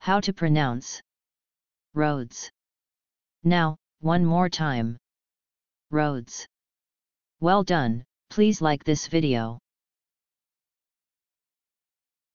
How to pronounce roads. Now, one more time. Roads. Well done, please like this video.